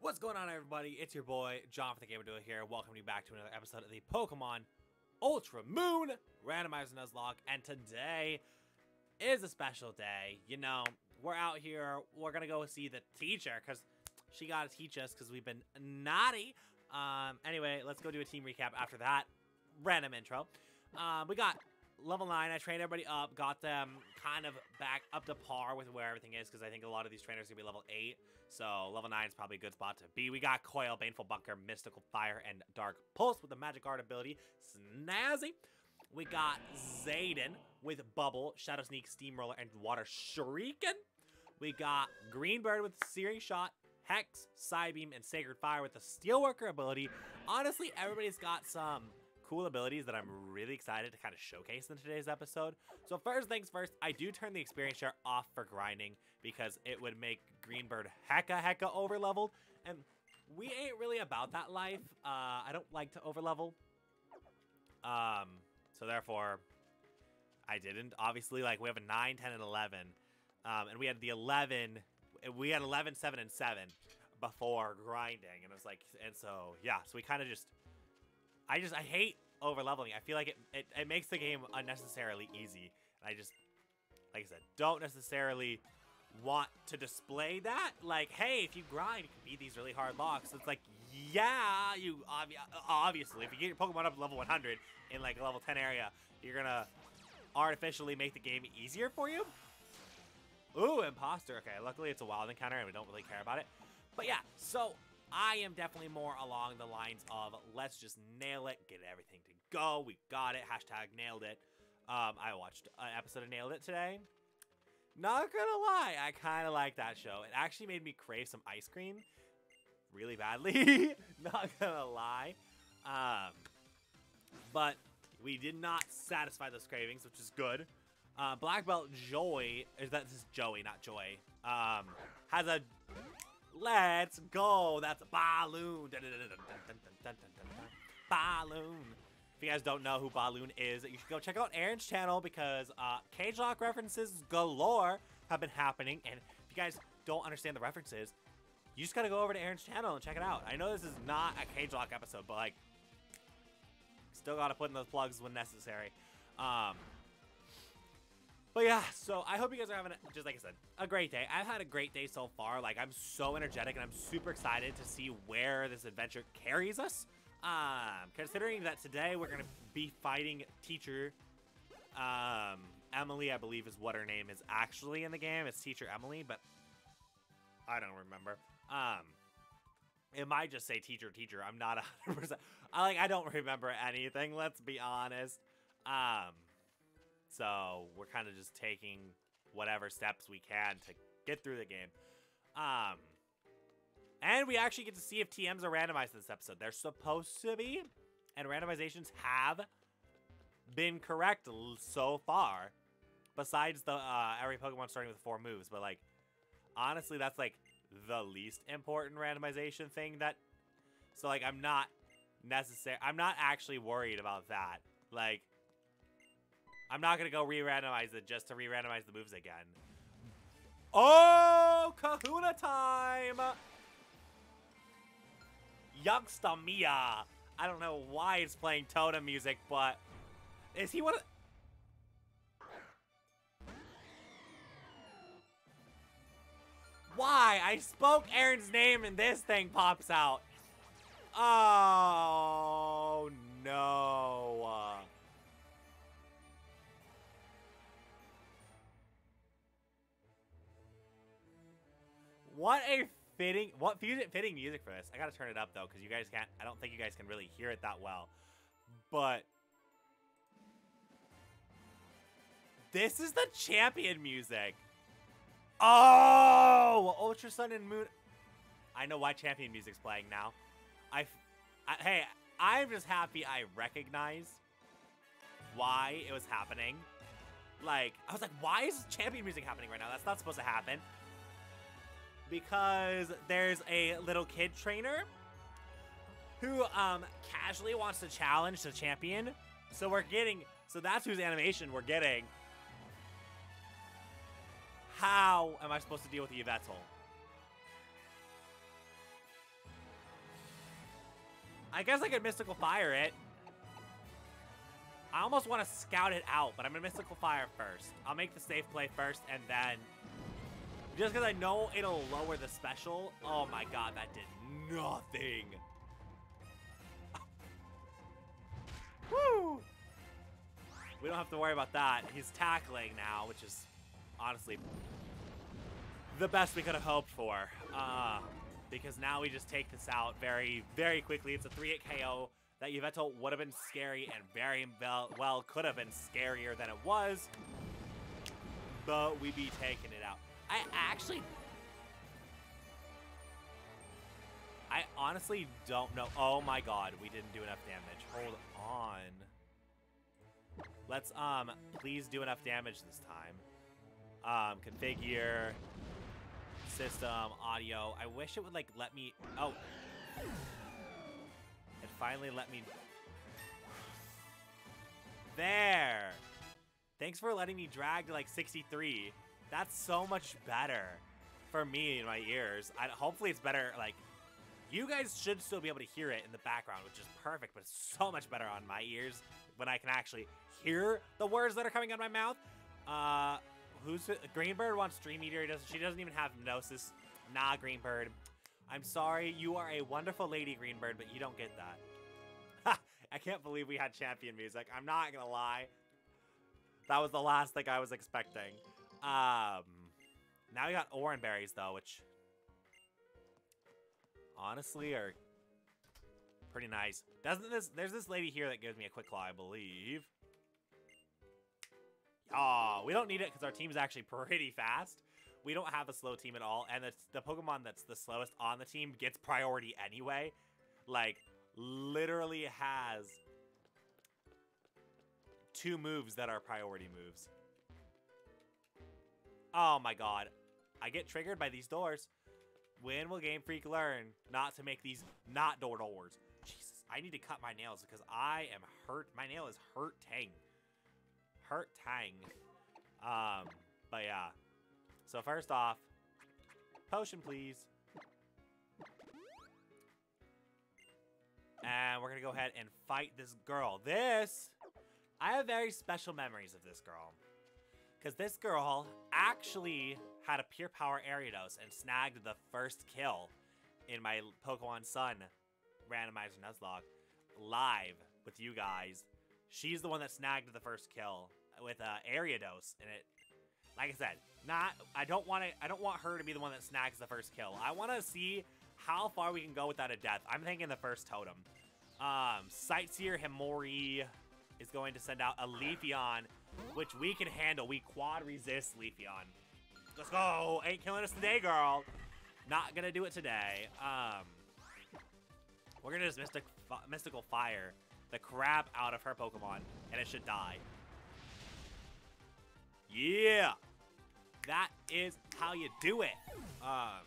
What's going on, everybody? It's your boy, John from the Gamer Duo here. Welcome you back to another episode of the Pokemon Ultra Moon Randomizer Nuzlocke. And today is a special day. You know, we're out here, we're gonna go see the teacher because she gotta teach us because we've been naughty. Um, anyway, let's go do a team recap after that random intro. Um, we got level 9, I trained everybody up, got them kind of back up to par with where everything is, because I think a lot of these trainers are going to be level 8, so level 9 is probably a good spot to be. We got Coil, Baneful Bunker, Mystical Fire, and Dark Pulse with the Magic Art ability, Snazzy. We got Zayden with Bubble, Shadow Sneak, Steamroller, and Water Shuriken. We got Greenbird with Searing Shot, Hex, Psybeam, and Sacred Fire with the Steelworker ability. Honestly, everybody's got some cool abilities that I'm really excited to kind of showcase in today's episode. So first things first, I do turn the experience share off for grinding because it would make Greenbird hecka hecka over leveled. And we ain't really about that life. Uh, I don't like to over level. Um, so therefore, I didn't. Obviously, like we have a 9, 10, and 11. Um, and we had the 11, we had 11, 7, and 7 before grinding. And it was like, and so, yeah, so we kind of just I just I hate over leveling. I feel like it, it it makes the game unnecessarily easy. And I just like I said, don't necessarily want to display that. Like, hey, if you grind, you can beat these really hard locks. It's like, yeah, you obvi obviously, if you get your Pokemon up to level 100 in like a level 10 area, you're gonna artificially make the game easier for you. Ooh, imposter. Okay, luckily it's a wild encounter and we don't really care about it. But yeah, so I am definitely more along the lines of let's just nail it, get everything to go. We got it. Hashtag nailed it. Um, I watched an episode of Nailed It today. Not gonna lie, I kind of like that show. It actually made me crave some ice cream really badly. not gonna lie. Um, but we did not satisfy those cravings, which is good. Uh, Black Belt Joy, is that this is Joey, not Joy, um, has a Let's go. That's a balloon. Balloon. If you guys don't know who Balloon is, you should go check out Aaron's channel because uh, Cage Lock references galore have been happening. And if you guys don't understand the references, you just gotta go over to Aaron's channel and check it out. I know this is not a Cage Lock episode, but like, still gotta put in those plugs when necessary. Um, but yeah, so I hope you guys are having, just like I said, a great day. I've had a great day so far. Like, I'm so energetic and I'm super excited to see where this adventure carries us. Um, considering that today we're going to be fighting teacher, um, Emily, I believe is what her name is actually in the game. It's teacher Emily, but I don't remember. Um, it might just say teacher, teacher. I'm not 100%. I like, I don't remember anything. Let's be honest. Um, so we're kind of just taking whatever steps we can to get through the game. Um, and we actually get to see if TMs are randomized this episode. They're supposed to be, and randomizations have been correct so far. Besides the uh, every Pokemon starting with four moves, but like honestly, that's like the least important randomization thing that. So like, I'm not necessary. I'm not actually worried about that. Like, I'm not going to go re-randomize it just to re-randomize the moves again. Oh, kahuna time! Youngster Mia. I don't know why it's playing totem music, but is he one of... Why? I spoke Aaron's name and this thing pops out. Oh, no. What a fitting, what fitting music for this. I gotta turn it up though, because you guys can't, I don't think you guys can really hear it that well. But this is the champion music. Oh, Ultra Sun and Moon. I know why champion music's playing now. I, I hey, I'm just happy I recognize why it was happening. Like, I was like, why is champion music happening right now? That's not supposed to happen because there's a little kid trainer who um casually wants to challenge the champion. So we're getting so that's whose animation we're getting. How am I supposed to deal with the Yveltal? I guess I could Mystical Fire it. I almost want to scout it out, but I'm going to Mystical Fire first. I'll make the safe play first, and then... Just because I know it'll lower the special. Oh my god, that did nothing. Woo! We don't have to worry about that. He's tackling now, which is honestly the best we could have hoped for. Uh, because now we just take this out very, very quickly. It's a 3-8 KO. That Yveltal would have been scary and very well could have been scarier than it was. But we be taking it out. I actually... I honestly don't know. Oh my god, we didn't do enough damage. Hold on. Let's, um, please do enough damage this time. Um, configure, system, audio. I wish it would, like, let me... Oh. It finally let me... There! Thanks for letting me drag to, like, 63. That's so much better for me in my ears. I, hopefully it's better, like, you guys should still be able to hear it in the background, which is perfect, but it's so much better on my ears when I can actually hear the words that are coming out of my mouth. Uh, who's Greenbird wants Dream Eater. Doesn't she doesn't even have Gnosis? Nah, Greenbird. I'm sorry, you are a wonderful lady, Greenbird, but you don't get that. I can't believe we had champion music. I'm not gonna lie. That was the last thing I was expecting. Um, now we got Oran Berries, though, which honestly are pretty nice. Doesn't this, there's this lady here that gives me a quick claw, I believe. Oh, we don't need it because our team is actually pretty fast. We don't have a slow team at all, and the Pokemon that's the slowest on the team gets priority anyway. Like, literally has two moves that are priority moves. Oh my god. I get triggered by these doors. When will Game Freak learn not to make these not door doors? Jesus, I need to cut my nails because I am hurt. My nail is hurting. Hurt tang. Um, but yeah. So first off, potion please. And we're gonna go ahead and fight this girl. This, I have very special memories of this girl. Because this girl actually had a Pure Power Ariados and snagged the first kill in my Pokemon Sun randomizer Nuzlocke live with you guys. She's the one that snagged the first kill with uh, Ariados, and it, like I said, not. I don't want to. I don't want her to be the one that snags the first kill. I want to see how far we can go without a death. I'm thinking the first totem. Um, Sightseer Himori is going to send out a Leafeon which we can handle. We quad resist Leafeon. Let's go. Ain't killing us today, girl. Not gonna do it today. Um, we're gonna just mystic, mystical fire the crap out of her Pokemon, and it should die. Yeah, that is how you do it. Um,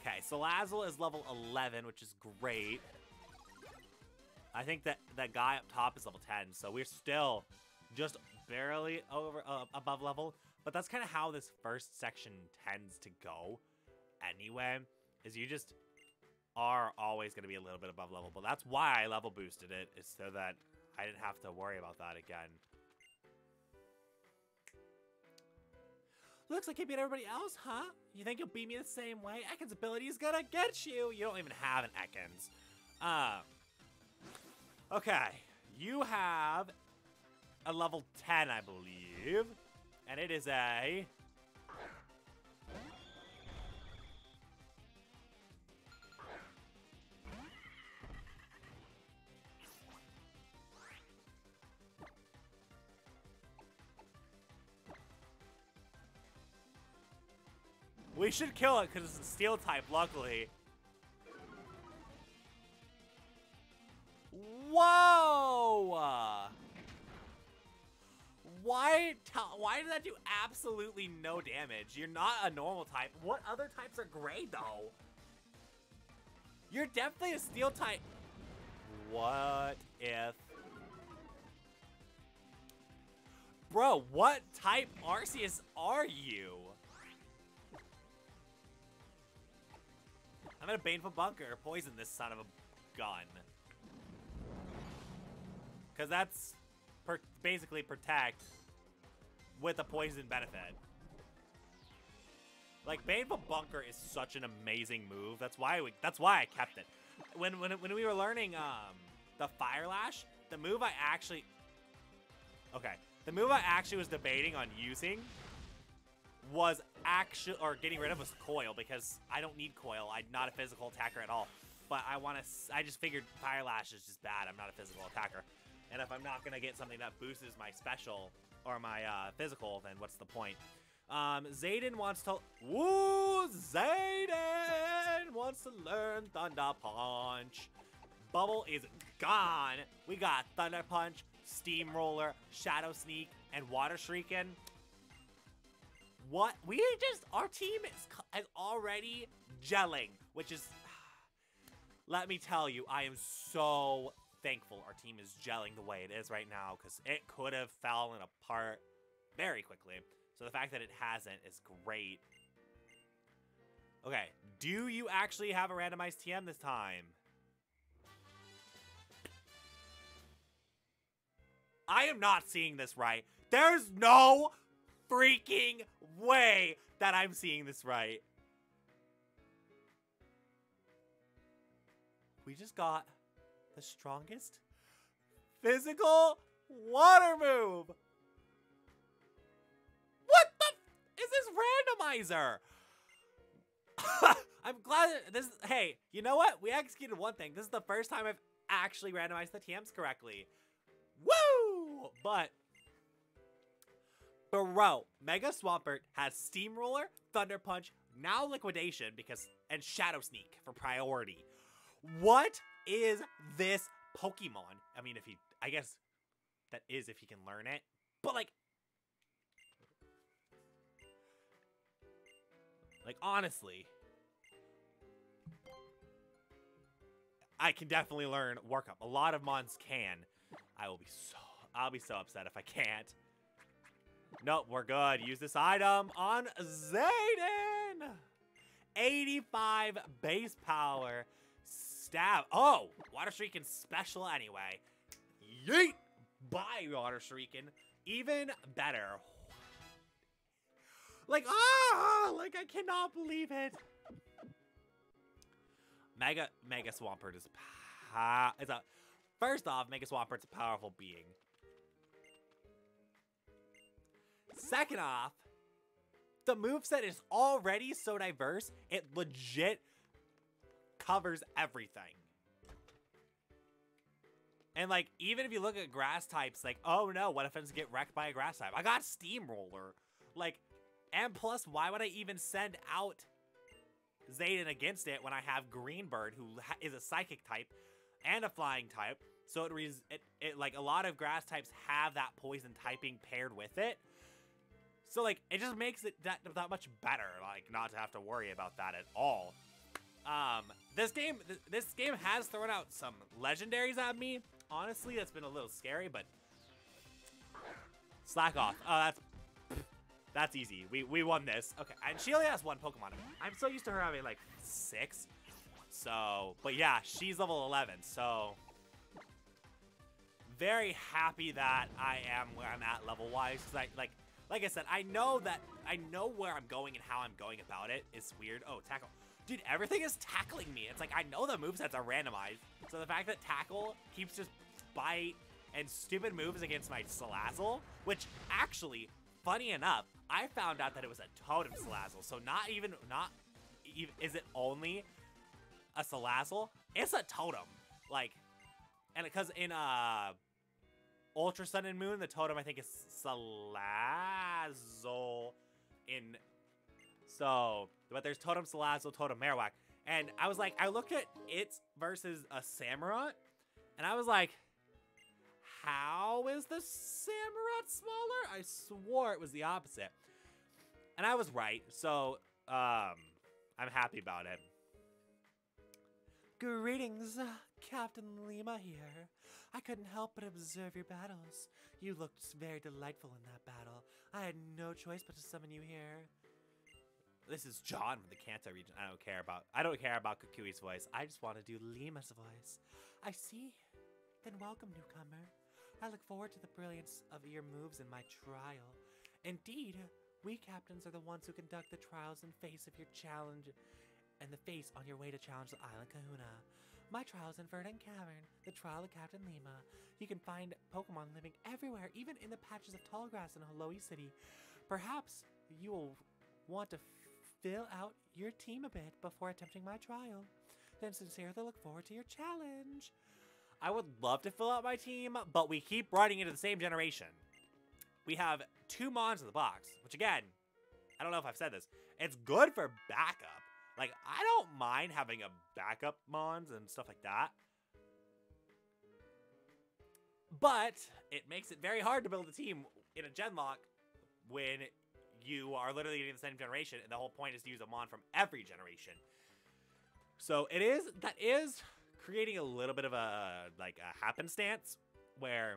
okay, so Salazzle is level 11, which is great. I think that that guy up top is level 10, so we're still just barely over uh, above level. But that's kind of how this first section tends to go anyway, is you just are always going to be a little bit above level. But that's why I level boosted it, is so that I didn't have to worry about that again. Looks like you beat everybody else, huh? You think you'll beat me the same way? Ekans' ability is gonna get you! You don't even have an Ekans. Um, Okay, you have a level 10, I believe. And it is a... We should kill it because it's a steel type, luckily. Whoa! Why, why did that do absolutely no damage? You're not a normal type. What other types are gray, though? You're definitely a steel type. What if... Bro, what type Arceus are you? I'm gonna Baneful Bunker poison this son of a gun. Because that's per basically protect with a poison benefit. Like Baneful Bunker is such an amazing move. That's why we, that's why I kept it. When when when we were learning um the Fire Lash, the move I actually Okay, the move I actually was debating on using was actually or getting rid of was coil because I don't need coil. I'm not a physical attacker at all. But I want to I just figured Fire Lash is just bad. I'm not a physical attacker. And if I'm not going to get something that boosts my special or my uh, physical, then what's the point? Um, Zayden wants to... Woo! Zayden wants to learn Thunder Punch. Bubble is gone. We got Thunder Punch, Steamroller, Shadow Sneak, and Water Shuriken. What? We just... Our team is, is already gelling, which is... Let me tell you, I am so thankful our team is gelling the way it is right now because it could have fallen apart very quickly. So the fact that it hasn't is great. Okay, do you actually have a randomized TM this time? I am not seeing this right. There's no freaking way that I'm seeing this right. We just got the strongest physical water move. What the is this randomizer? I'm glad this hey, you know what? We executed one thing. This is the first time I've actually randomized the TMs correctly. Woo! But Bro, Mega Swampert has Steamroller, Thunder Punch, now Liquidation because and Shadow Sneak for priority. What is this Pokemon? I mean, if he, I guess that is if he can learn it. But like, like honestly, I can definitely learn Work Up. A lot of Mons can. I will be so, I'll be so upset if I can't. Nope, we're good. Use this item on Zayden. 85 base power stab. Oh, Water Shuriken special anyway. Yeet! Bye, Water Shuriken. Even better. Like, ah! Like, I cannot believe it. Mega, Mega Swampert is is a, first off, Mega Swampert's a powerful being. Second off, the moveset is already so diverse, it legit covers everything. And like, even if you look at grass types, like, oh no, what if I just get wrecked by a grass type? I got Steamroller. Like, and plus, why would I even send out Zayden against it when I have Greenbird, who is a psychic type and a flying type? So it, it, it like a lot of grass types have that poison typing paired with it. So like, it just makes it that, that much better, like not to have to worry about that at all. Um, this game, th this game has thrown out some legendaries at me. Honestly, that's been a little scary, but slack off. Oh, that's that's easy. We we won this. Okay, and she only has one Pokemon. I'm so used to her having like six. So, but yeah, she's level 11. So, very happy that I am where I'm at level wise. Cause I like, like I said, I know that I know where I'm going and how I'm going about it. It's weird. Oh, tackle. Dude, everything is tackling me. It's like, I know the movesets are randomized. So the fact that tackle keeps just bite and stupid moves against my Salazzle, which actually, funny enough, I found out that it was a totem Salazzle. So not even, not even, is it only a Salazzle? It's a totem. Like, and because in, uh, Ultra Sun and Moon, the totem I think is Salazzle in so, but there's Totem Salazzle, Totem Marowak. And I was like, I looked at it versus a Samurott, and I was like, how is the Samurott smaller? I swore it was the opposite. And I was right, so um, I'm happy about it. Greetings, Captain Ilima here. I couldn't help but observe your battles. You looked very delightful in that battle. I had no choice but to summon you here. This is John from the Kanto region. I don't care about I don't care about Kukui's voice. I just want to do Ilima's voice. I see. Then welcome, newcomer. I look forward to the brilliance of your moves in my trial. Indeed, we captains are the ones who conduct the trials in face of your challenge and the face on your way to challenge the island Kahuna. My trial's in Verdant Cavern, the trial of Captain Ilima. You can find Pokemon living everywhere, even in the patches of tall grass in Hau'oli City. Perhaps you will want to fill out your team a bit before attempting my trial. Then sincerely look forward to your challenge. I would love to fill out my team, but we keep running into the same generation. We have two Mons in the box, which again, I don't know if I've said this. It's good for backup. Like, I don't mind having a backup Mons and stuff like that. But it makes it very hard to build a team in a Genlocke when you are literally getting the same generation, and the whole point is to use a Mon from every generation. So it is, that is creating a little bit of a, like, a happenstance where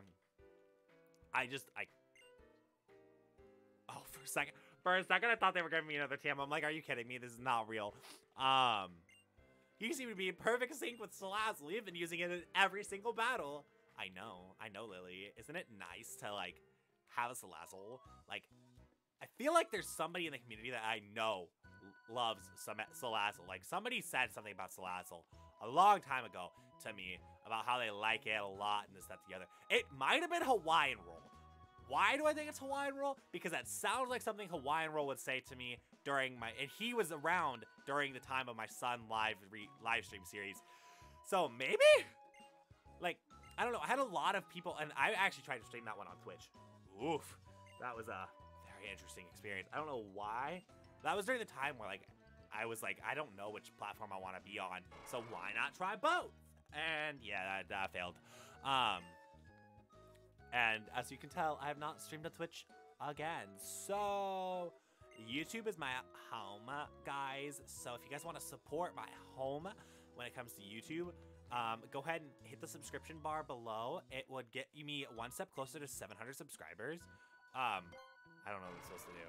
I just, I, oh, for a second, for a second I thought they were giving me another TM. I'm like, are you kidding me? This is not real. Um, you seem to be in perfect sync with Salazzle. You've been using it in every single battle. I know, I know, Lillie. Isn't it nice to, like, have a Salazzle? Like, I feel like there's somebody in the community that I know loves Salazzle. Like, somebody said something about Salazzle a long time ago to me about how they like it a lot and this, that, the other. It might have been Hawaiian Roll. Why do I think it's Hawaiian Roll? Because that sounds like something Hawaiian Roll would say to me during my, and he was around during the time of my Sun live re, live stream series. So maybe, like, I don't know. I had a lot of people, and I actually tried to stream that one on Twitch. Oof, that was a interesting experience. I don't know why. That was during the time where like I was like, I don't know which platform I want to be on, so why not try both? And yeah, that, that failed. Um, and as you can tell, I have not streamed on Twitch again. So YouTube is my home, guys. So if you guys want to support my home when it comes to YouTube, um, go ahead and hit the subscription bar below. It would get me one step closer to 700 subscribers. Um, I don't know what I'm supposed to do.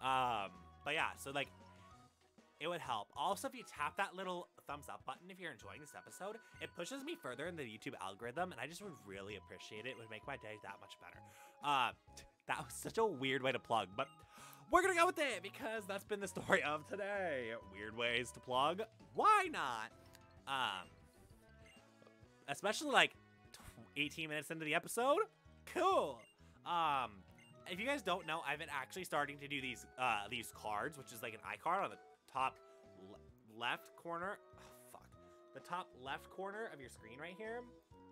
Um, but yeah, so like, it would help. Also, if you tap that little thumbs up button if you're enjoying this episode, it pushes me further in the YouTube algorithm, and I just would really appreciate it. It would make my day that much better. Uh, that was such a weird way to plug, but we're gonna go with it because that's been the story of today. Weird ways to plug. Why not? Um, especially like 18 minutes into the episode. Cool. Um, if you guys don't know, I've been actually starting to do these uh, these cards, which is like an iCard on the top le left corner. Oh, fuck. The top left corner of your screen right here.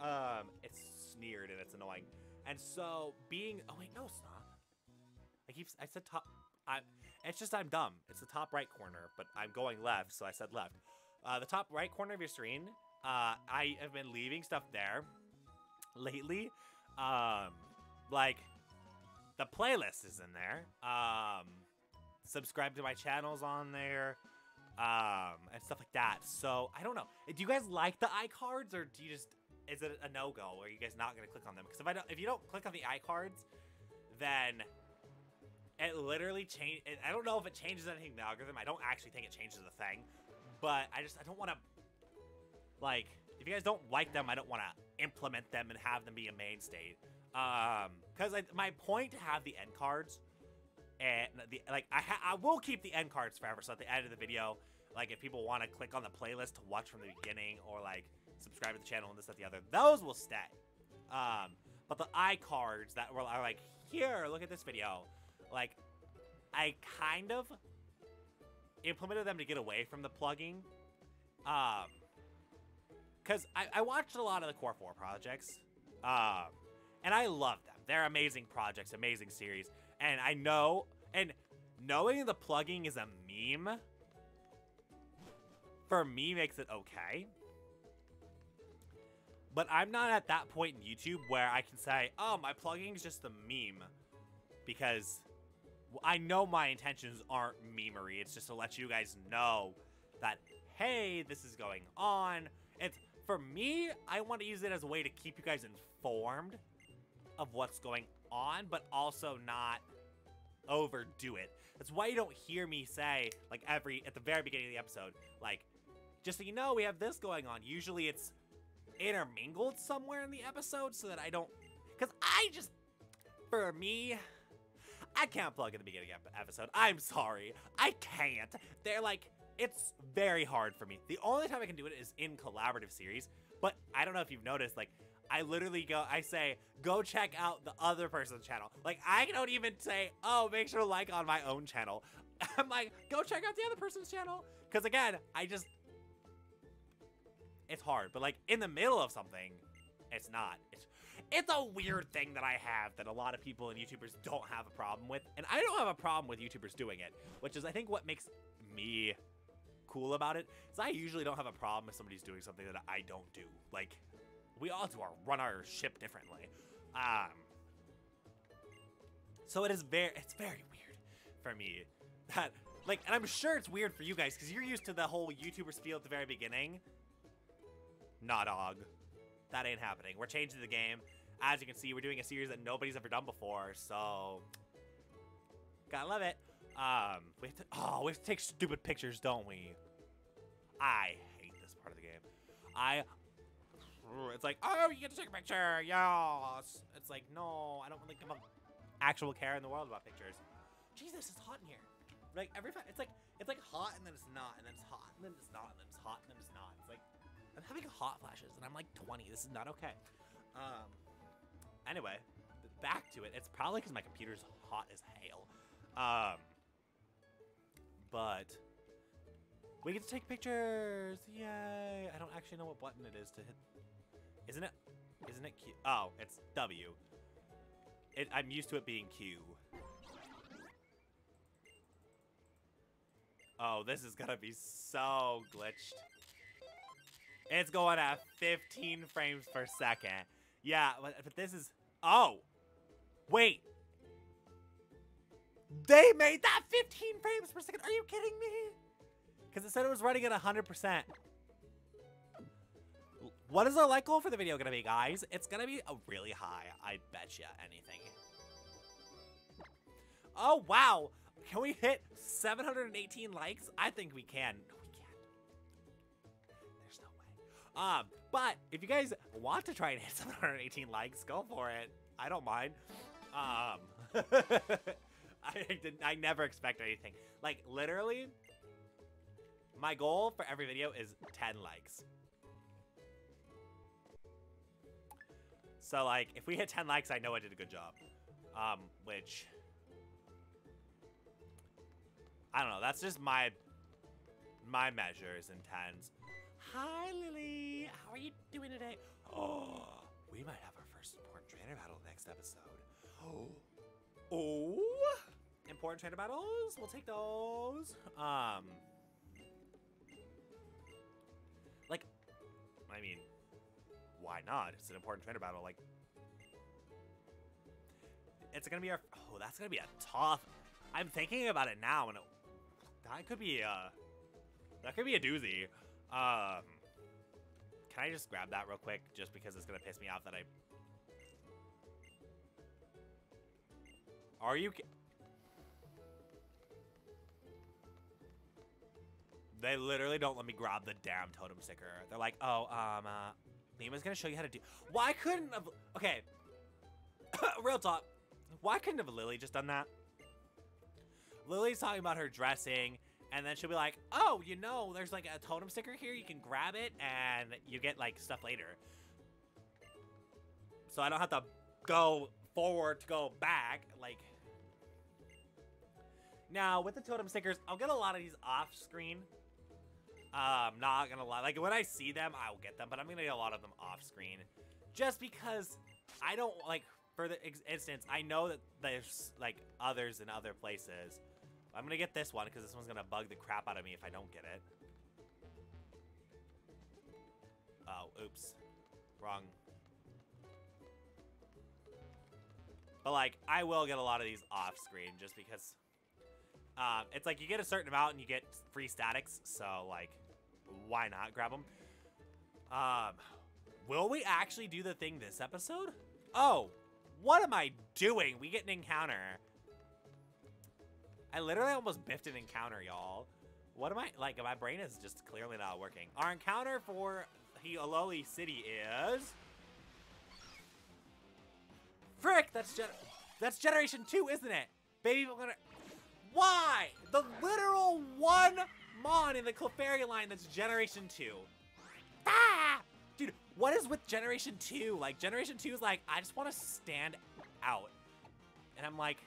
Um, it's sneered and it's annoying. And so being, oh wait, no, it's not. I keep, I said top, I, it's just I'm dumb. It's the top right corner, but I'm going left, so I said left. Uh, the top right corner of your screen, uh, I have been leaving stuff there lately. Um, like, the playlist is in there. Um, subscribe to my channels on there. Um, and stuff like that. So, I don't know. Do you guys like the iCards, or do you just, is it a no-go? Are you guys not going to click on them? Because if I don't, if you don't click on the iCards, then it literally change. I don't know if it changes anything in the algorithm. I don't actually think it changes the thing, but I just I don't want to like if you guys don't like them, I don't want to implement them and have them be a mainstay. Um, because my point to have the end cards and the like, I I will keep the end cards forever. So at the end of the video, like if people want to click on the playlist to watch from the beginning or like subscribe to the channel and this that the other, those will stay. Um, but the iCards that were are like here, look at this video like, I kind of implemented them to get away from the plugging. Um, because I, I watched a lot of the Core 4 projects, um, and I love them. They're amazing projects, amazing series, and I know, and knowing the plugging is a meme, for me makes it okay. But I'm not at that point in YouTube where I can say, oh, my plugging is just a meme. Because I know my intentions aren't memery. It's just to let you guys know that, hey, this is going on. It's for me, I want to use it as a way to keep you guys informed of what's going on, but also not overdo it. That's why you don't hear me say, like, every, at the very beginning of the episode, like, just so you know, we have this going on. Usually it's intermingled somewhere in the episode so that I don't, because I just, for me, I can't plug in the beginning of the episode. I'm sorry. I can't. They're like, it's very hard for me. The only time I can do it is in collaborative series, but I don't know if you've noticed, like, I literally go, I say, go check out the other person's channel. Like, I don't even say, oh, make sure to like on my own channel. I'm like, go check out the other person's channel. Because again, I just, it's hard. But like, in the middle of something, it's not. It's, it's a weird thing that I have that a lot of people and YouTubers don't have a problem with. And I don't have a problem with YouTubers doing it, which is, I think, what makes me cool about it. Is I usually don't have a problem if somebody's doing something that I don't do. Like, we all do our run our ship differently. Um, so it is very, it's very weird for me that, like, and I'm sure it's weird for you guys because you're used to the whole YouTuber spiel at the very beginning. Nah, dog. That ain't happening. We're changing the game. As you can see, we're doing a series that nobody's ever done before, so gotta love it. Um, we have to, oh, we have to take stupid pictures, don't we? I hate this part of the game. I it's like, oh, you get to take a picture, yes. It's like, no, I don't really give a actual care in the world about pictures. Jesus, it's hot in here. Like every time, it's like it's like hot and then it's not, and then it's hot and then it's not, and then it's hot and then it's not. It's like I'm having hot flashes, and I'm like 20. This is not okay. Um. Anyway, back to it. It's probably because my computer's hot as hail. Um. But we get to take pictures. Yay! I don't actually know what button it is to hit isn't it? Isn't it Q? Oh, it's W. It, I'm used to it being Q. Oh, this is gonna be so glitched. It's going at 15 frames per second. Yeah, but, but this is... Oh! Wait! They made that 15 frames per second! Are you kidding me? Because it said it was running at 100%. What is our like goal for the video gonna be, guys? It's gonna be a really high. I bet you anything. Oh, wow. Can we hit 718 likes? I think we can. No, we can't. There's no way. Um, but if you guys want to try and hit 718 likes, go for it. I don't mind. Um, I did I never expect anything. Like, literally, my goal for every video is 10 likes. So, like, if we hit 10 likes, I know I did a good job. Um, which... I don't know. That's just my my measures and tens. Hi, Lillie. How are you doing today? Oh, we might have our first important trainer battle next episode. Oh, oh, important trainer battles. We'll take those. Um, like, I mean, why not? It's an important trainer battle. Like, it's gonna be our. Oh, that's gonna be a tough. I'm thinking about it now, and it, that could be a. That could be a doozy. Um, can I just grab that real quick, just because it's gonna piss me off that I. Are you? They literally don't let me grab the damn totem sticker. They're like, oh, um, uh, Ilima's gonna show you how to do. Why couldn't have? Okay, real talk. Why couldn't have Lillie just done that? Lillie's talking about her dressing, and then she'll be like, "Oh, you know, there's like a totem sticker here. You can grab it, and you get like stuff later." So I don't have to go forward to go back. Like now with the totem stickers, I'll get a lot of these off screen um, not gonna lie. Like, when I see them, I will get them, but I'm gonna get a lot of them off screen. Just because I don't, like, for the instance, I know that there's, like, others in other places. I'm gonna get this one, because this one's gonna bug the crap out of me if I don't get it. Oh, oops. Wrong. But, like, I will get a lot of these off screen, just because um, it's like you get a certain amount and you get free statics, so like, why not grab them? Um, will we actually do the thing this episode? Oh, What am I doing? We get an encounter. I literally almost biffed an encounter, y'all. What am I, like, my brain is just clearly not working. Our encounter for Hau'oli City is... Frick, that's gen that's Generation 2, isn't it? Baby, I'm gonna... Why? The literal one Mon in the Clefairy line that's Generation 2. Ah! Dude, what is with Generation 2? Like, Generation 2 is like, I just want to stand out. And I'm like,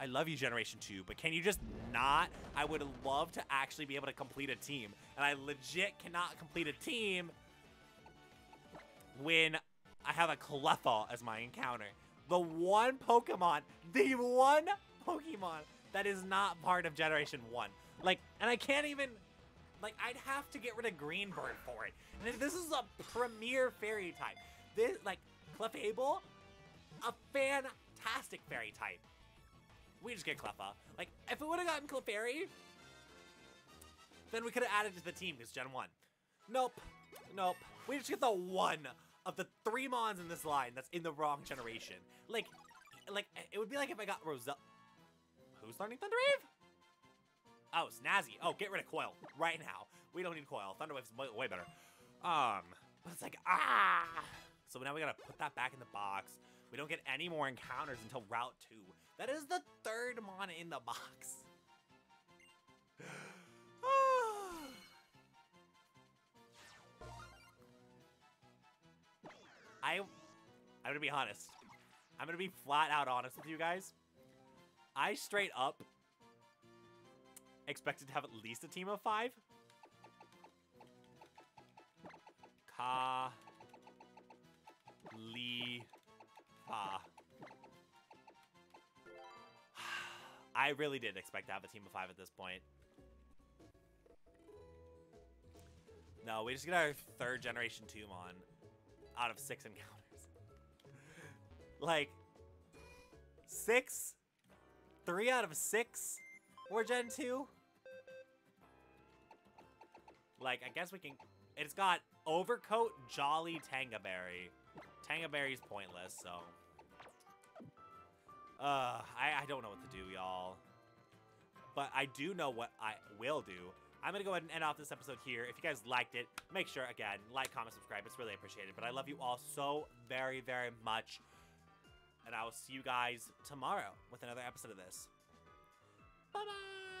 I love you, Generation 2, but can you just not? I would love to actually be able to complete a team. And I legit cannot complete a team when I have a Cleffa as my encounter. The one Pokemon, the one Pokemon that is not part of Generation 1. Like, and I can't even, like, I'd have to get rid of Greenbird for it. And this is a premier fairy type. This, like, Clefable, a fantastic fairy type. We just get Cleffa. Like, if it would have gotten Clefairy, then we could have added to the team because Gen 1. Nope. Nope. We just get the one of the three Mons in this line that's in the wrong generation. Like, like it would be like if I got Roselia. Who's learning Thunder Wave? Oh, Snazzy. Oh, get rid of Coil right now. We don't need Coil. Thunder Wave's way better. Um, but it's like, ah! So now we gotta put that back in the box. We don't get any more encounters until Route 2. That is the third Mon in the box. I, I'm gonna be honest. I'm gonna be flat out honest with you guys. I straight up expected to have at least a team of five. Ka. Li. Fa. I really did expect to have a team of five at this point. No, we just get our third generation tomb on out of six encounters. like, six? Three out of six were Gen 2? Like, I guess we can... It's got Overcoat, Jolly, Tanga Berry. Tangaberry's pointless, so... Uh, I, I don't know what to do, y'all. But I do know what I will do. I'm going to go ahead and end off this episode here. If you guys liked it, make sure, again, like, comment, subscribe. It's really appreciated. But I love you all so very, very much. And I will see you guys tomorrow with another episode of this. Bye-bye!